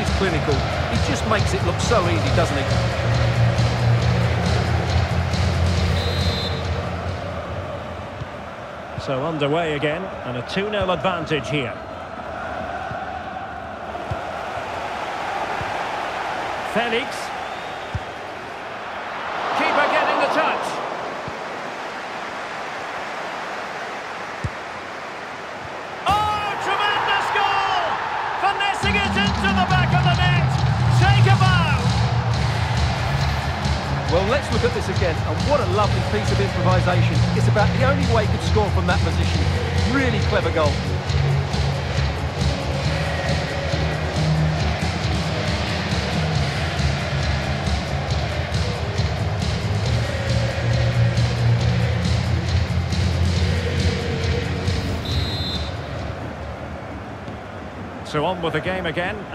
is clinical. He just makes it look so easy, doesn't he? So underway again, and a 2-0 advantage here. Felix. Well, let's look at this again, and what a lovely piece of improvisation. It's about the only way he could score from that position. Really clever goal. So on with the game again.